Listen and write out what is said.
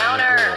Counter.